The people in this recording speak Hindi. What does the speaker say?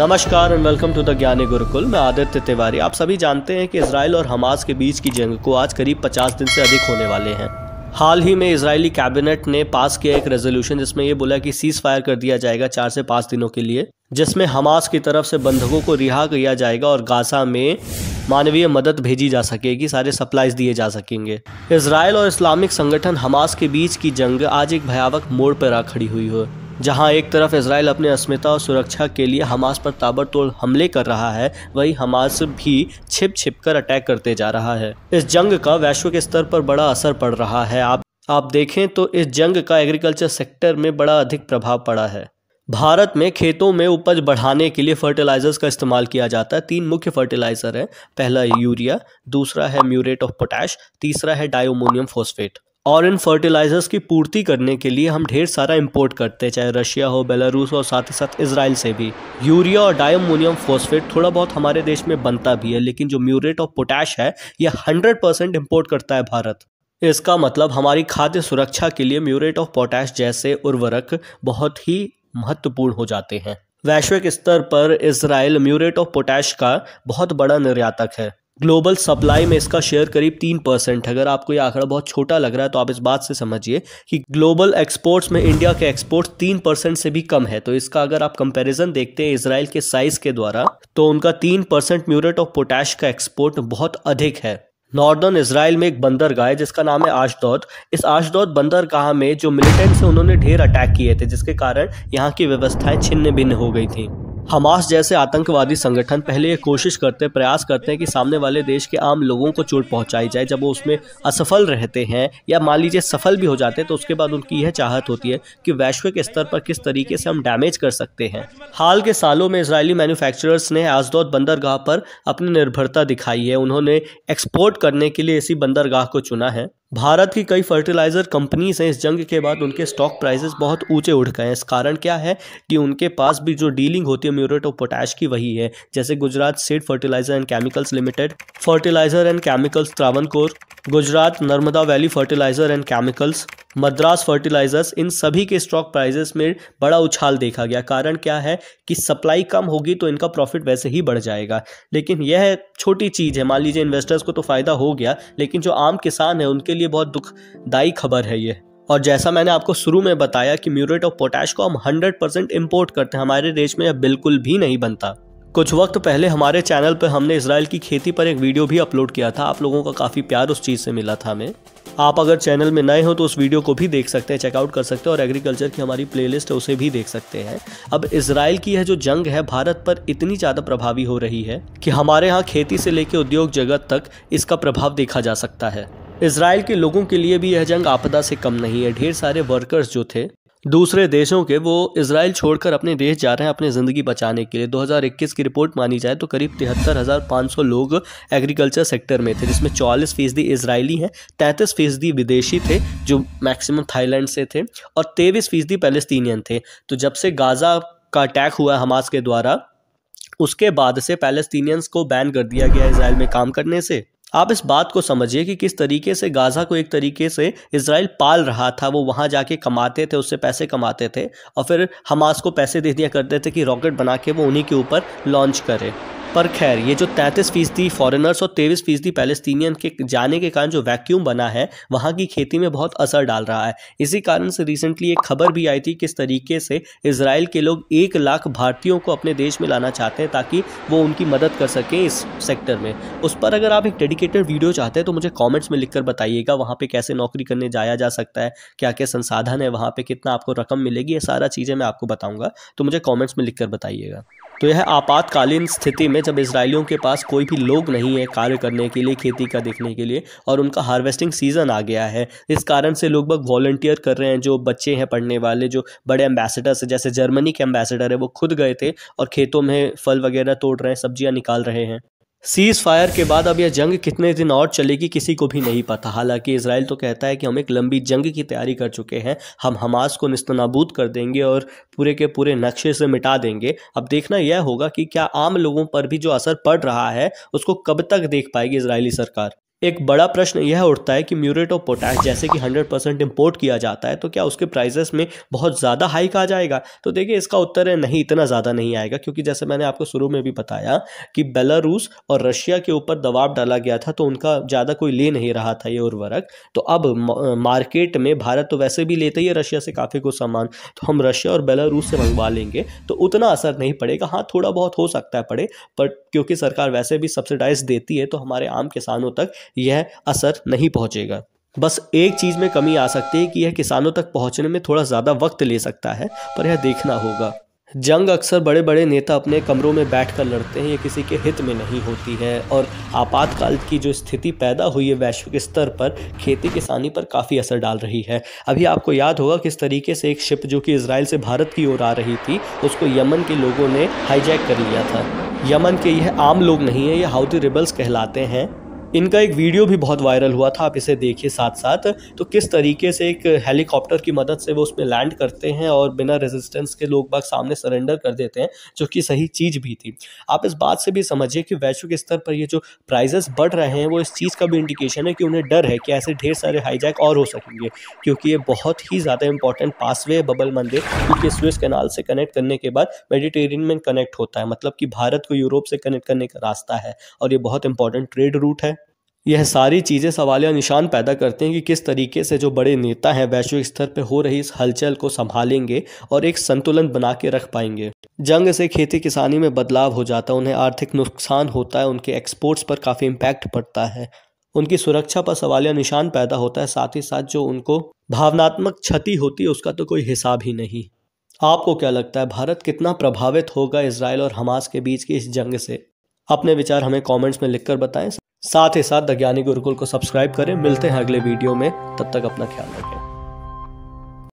नमस्कार एंड वेलकम टू द ज्ञानी गुरुकुल मैं आदित्य तिवारी। आप सभी जानते हैं कि इसराइल और हमास के बीच की जंग को आज करीब 50 दिन से अधिक होने वाले हैं। हाल ही में इजरायली कैबिनेट ने पास किया एक रेजोल्यूशन जिसमें यह बोला कि सीज फायर कर दिया जाएगा चार से पाँच दिनों के लिए, जिसमें हमास की तरफ़ से बंधकों को रिहा किया जाएगा और गाजा में मानवीय मदद भेजी जा सकेगी, सारे सप्लाईज दिए जा सकेंगे। इसराइल और इस्लामिक संगठन हमास के बीच की जंग आज एक भयावक मोड़ पर आ खड़ी हुई हो। जहाँ एक तरफ़ इसराइल अपने अस्मिता और सुरक्षा के लिए हमास पर ताबड़तोड़ हमले कर रहा है, वहीं हमास भी छिप छिप कर अटैक करते जा रहा है। इस जंग का वैश्विक स्तर पर बड़ा असर पड़ रहा है। आप आप देखें तो इस जंग का एग्रीकल्चर सेक्टर में बड़ा अधिक प्रभाव पड़ा है। भारत में खेतों में उपज बढ़ाने के लिए फर्टिलाइजर्स का इस्तेमाल किया जाता है। तीन मुख्य फर्टिलाइज़र है। पहला यूरिया, दूसरा है म्यूरेट ऑफ़ पोटैश, तीसरा है डायोमोनियम फॉस्फेट। और इन फर्टिलाइजर्स की पूर्ति करने के लिए हम ढेर सारा इंपोर्ट करते हैं, चाहे रशिया हो बेलारूस और साथ ही साथ इसराइल से भी। यूरिया और डायमोनियम फॉस्फेट थोड़ा बहुत हमारे देश में बनता भी है, लेकिन जो म्यूरेट ऑफ़ पोटैश है यह हंड्रेड परसेंट इम्पोर्ट करता है भारत। इसका मतलब हमारी खाद्य सुरक्षा के लिए म्यूरेट ऑफ़ पोटैश जैसे उर्वरक बहुत ही महत्वपूर्ण हो जाते हैं। वैश्विक स्तर पर इसराइल म्यूरेट ऑफ़ पोटैश का बहुत बड़ा निर्यातक है। ग्लोबल सप्लाई में इसका शेयर करीब तीन परसेंट है। अगर आपको ये आंकड़ा बहुत छोटा लग रहा है तो आप इस बात से समझिए कि ग्लोबल एक्सपोर्ट्स में इंडिया के एक्सपोर्ट तीन परसेंट से भी कम है। तो इसका अगर आप कंपैरिजन देखते हैं इसराइल के साइज़ के द्वारा तो उनका तीन परसेंट म्यूरेट ऑफ़ पोटैश का एक्सपोर्ट बहुत अधिक है। नॉर्दर्न इसराइल में एक बंदरगाह है, जिसका नाम है आशदौद। इस आशदौद बंदरगाह में जो मिलिटेंट्स उन्होंने ढेर अटैक किए थे, जिसके कारण यहाँ की व्यवस्थाएँ छिन्न भिन्न हो गई थी। हमास जैसे आतंकवादी संगठन पहले ये कोशिश करते, प्रयास करते हैं कि सामने वाले देश के आम लोगों को चोट पहुंचाई जाए, जब वो उसमें असफल रहते हैं या मान लीजिए सफल भी हो जाते हैं तो उसके बाद उनकी यह चाहत होती है कि वैश्विक स्तर पर किस तरीके से हम डैमेज कर सकते हैं। हाल के सालों में इसराइली मैन्युफैक्चरर्स ने आजदौद बंदरगाह पर अपनी निर्भरता दिखाई है। उन्होंने एक्सपोर्ट करने के लिए इसी बंदरगाह को चुना है। भारत की कई फर्टिलाइज़र कंपनीज़ हैं। इस जंग के बाद उनके स्टॉक प्राइसेस बहुत ऊँचे उठ गए हैं। इस कारण क्या है कि उनके पास भी जो डीलिंग होती है म्यूरेट ऑफ़ पोटैश की वही है। जैसे Gujarat state fertiliser and chemicals limited fertiliser and chemicals Travancore Gujarat Narmada valley fertiliser and chemicals Madras fertilisers इन सभी के स्टॉक प्राइजेस में बड़ा उछाल देखा गया। कारण क्या है कि सप्लाई कम होगी तो इनका प्रॉफिट वैसे ही बढ़ जाएगा। लेकिन यह छोटी चीज़ है। मान लीजिए इन्वेस्टर्स को तो फ़ायदा हो गया, लेकिन जो आम किसान है, उनके लिए बहुत दुखदायी खबर है ये। और जैसा मैंने आपको शुरू में बताया कि म्यूरेट ऑफ़ पोटैश को हम 100 परसेंट इम्पोर्ट करते हैं, हमारे देश में यह बिल्कुल भी नहीं बनता। कुछ वक्त पहले हमारे चैनल पर हमने इसराइल की खेती पर एक वीडियो भी अपलोड किया था। आप लोगों का काफ़ी प्यार उस चीज़ से मिला था हमें। आप अगर चैनल में नए हो तो उस वीडियो को भी देख सकते हैं चेकआउट कर सकते हैं और एग्रीकल्चर की हमारी प्लेलिस्ट है, उसे भी देख सकते हैं। अब इसराइल की यह जो जंग है, भारत पर इतनी ज़्यादा प्रभावी हो रही है कि हमारे यहाँ खेती से लेकर उद्योग जगत तक इसका प्रभाव देखा जा सकता है। इसराइल के लोगों के लिए भी यह जंग आपदा से कम नहीं है। ढेर सारे वर्कर्स जो थे दूसरे देशों के वो इसराइल छोड़कर अपने देश जा रहे हैं अपनी ज़िंदगी बचाने के लिए। 2021 की रिपोर्ट मानी जाए तो करीब तिहत्तर हज़ार पाँच सौ लोग एग्रीकल्चर सेक्टर में थे, जिसमें चौवालीस फ़ीसदी इसराइली हैं, तैंतीस फ़ीसदी विदेशी थे, जो मैक्सिमम थाईलैंड से थे, और तेईस फ़ीसदी पैलेस्तीनियन थे। तो जब से गाज़ा का अटैक हुआ हमास के द्वारा, उसके बाद से पैलेस्तीनियंस को बैन कर दिया गया इसराइल में काम करने से। आप इस बात को समझिए कि किस तरीके से गाज़ा को एक तरीके से इसराइल पाल रहा था, वो वहाँ जाके कमाते थे, उससे पैसे कमाते थे और फिर हमास को पैसे दे दिया करते थे कि रॉकेट बना के वो उन्हीं के ऊपर लॉन्च करे। पर खैर, ये जो तैंतीस फ़ीसदी फॉरेनर्स और तेईस फ़ीसदी पैलेस्तीनियन के जाने के कारण जो वैक्यूम बना है, वहाँ की खेती में बहुत असर डाल रहा है। इसी कारण से रिसेंटली एक खबर भी आई थी किस तरीके से इसराइल के लोग एक लाख भारतीयों को अपने देश में लाना चाहते हैं ताकि वो उनकी मदद कर सकें इस सेक्टर में। उस पर अगर आप एक डेडिकेटेड वीडियो चाहते हैं तो मुझे कॉमेंट्स में लिख बताइएगा, वहाँ पर कैसे नौकरी करने जाया जा सकता है क्या क्या संसाधन है, वहाँ पर कितना आपको रकम मिलेगी, ये सारा चीज़ें मैं आपको बताऊँगा। तो मुझे कॉमेंट्स में लिख बताइएगा। तो यह आपातकालीन स्थिति में जब इसराइलियों के पास कोई भी लोग नहीं है कार्य करने के लिए, खेती का देखने के लिए और उनका हार्वेस्टिंग सीज़न आ गया है, इस कारण से लोग बग वॉल्टियर कर रहे हैं, जो बच्चे हैं पढ़ने वाले, जो बड़े एम्बेसडर्स जैसे जर्मनी के एम्बेसडर है, वो खुद गए थे और खेतों में फल वगैरह तोड़ रहे हैं, सब्ज़ियाँ निकाल रहे हैं। सीज फायर के बाद अब यह जंग कितने दिन और चलेगी, किसी को भी नहीं पता। हालाँकि इसराइल तो कहता है कि हम एक लंबी जंग की तैयारी कर चुके हैं। हम हमास को निस्तनाबूद कर देंगे और पूरे के पूरे नक्शे से मिटा देंगे। अब देखना यह होगा कि क्या आम लोगों पर भी जो असर पड़ रहा है, उसको कब तक देख पाएगी इसराइली सरकार? एक बड़ा प्रश्न यह उठता है कि म्यूरेट ऑफ़ पोटैश जैसे कि 100 परसेंट इम्पोर्ट किया जाता है तो क्या उसके प्राइजेस में बहुत ज़्यादा हाइक आ जाएगा? तो देखिए, इसका उत्तर है नहीं, इतना ज़्यादा नहीं आएगा, क्योंकि जैसे मैंने आपको शुरू में भी बताया कि बेलारूस और रशिया के ऊपर दबाव डाला गया था तो उनका ज़्यादा कोई ले नहीं रहा था ये उर्वरक। तो अब मार्केट में भारत तो वैसे भी लेते ही है, रशिया से काफ़ी कुछ सामान तो हम रशिया और बेलारूस से मंगवा लेंगे तो उतना असर नहीं पड़ेगा। हाँ थोड़ा बहुत हो सकता है पड़े, पर क्योंकि सरकार वैसे भी सब्सिडाइज देती है तो हमारे आम किसानों तक यह असर नहीं पहुंचेगा। बस एक चीज़ में कमी आ सकती है कि यह किसानों तक पहुँचने में थोड़ा ज़्यादा वक्त ले सकता है, पर यह देखना होगा। जंग अक्सर बड़े बड़े नेता अपने कमरों में बैठ कर लड़ते हैं, ये किसी के हित में नहीं होती है, और आपातकाल की जो स्थिति पैदा हुई है वैश्विक स्तर पर, खेती किसानी पर काफ़ी असर डाल रही है। अभी आपको याद होगा किस तरीके से एक शिप जो कि इसराइल से भारत की ओर आ रही थी, उसको यमन के लोगों ने हाईजैक कर लिया था। यमन के यह आम लोग नहीं है ये हाउदी रिबल्स कहलाते हैं। इनका एक वीडियो भी बहुत वायरल हुआ था, आप इसे देखिए साथ साथ तो किस तरीके से एक हेलीकॉप्टर की मदद से वो उसमें लैंड करते हैं और बिना रेजिस्टेंस के लोग बाग सामने सरेंडर कर देते हैं, जो कि सही चीज़ भी थी। आप इस बात से भी समझिए कि वैश्विक स्तर पर ये जो प्राइजेस बढ़ रहे हैं, वो इस चीज़ का भी इंडिकेशन है कि उन्हें डर है कि ऐसे ढेर सारे हाईजैक और हो सकेंगे, क्योंकि ये बहुत ही ज़्यादा इंपॉर्टेंट पासवे है बबल मंदिर, क्योंकि स्विस कैनाल से कनेक्ट करने के बाद मेडिटेरियन में कनेक्ट होता है मतलब कि भारत को यूरोप से कनेक्ट करने का रास्ता है, और ये बहुत इंपॉर्टेंट ट्रेड रूट है। यह सारी चीज़ें सवालिया निशान पैदा करते हैं कि किस तरीके से जो बड़े नेता हैं वैश्विक स्तर पर हो रही इस हलचल को संभालेंगे और एक संतुलन बना के रख पाएँगे। जंग से खेती किसानी में बदलाव हो जाता है, उन्हें आर्थिक नुकसान होता है, उनके एक्सपोर्ट्स पर काफ़ी इम्पैक्ट पड़ता है। उनकी सुरक्षा पर सवालिया निशान पैदा होता है, साथ ही साथ जो उनको भावनात्मक क्षति होती है, उसका तो कोई हिसाब ही नहीं। आपको क्या लगता है, भारत कितना प्रभावित होगा इसराइल और हमास के बीच की इस जंग से? अपने विचार हमें कमेंट्स में लिखकर बताएँ। साथ ही साथ द ज्ञानी गुरुकुल को सब्सक्राइब करें। मिलते हैं अगले वीडियो में। तब तक अपना ख्याल रखें।